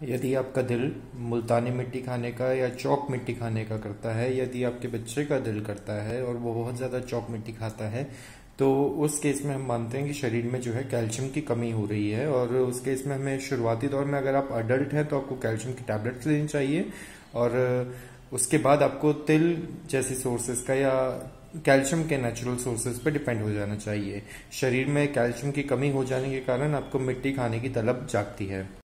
यदि आपका दिल मुल्तानी मिट्टी खाने का या चौक मिट्टी खाने का करता है, यदि आपके बच्चे का दिल करता है और वो बहुत ज़्यादा चौक मिट्टी खाता है तो उस केस में हम मानते हैं कि शरीर में जो है कैल्शियम की कमी हो रही है और उस केस में हमें शुरुआती दौर में अगर आप अडल्ट हैं तो आपको कैल्शियम की टैबलेट्स लेनी चाहिए और उसके बाद आपको तिल जैसे सोर्सेज का या कैल्शियम के नेचुरल सोर्सेज पर डिपेंड हो जाना चाहिए। शरीर में कैल्शियम की कमी हो जाने के कारण आपको मिट्टी खाने की तलब जागती है।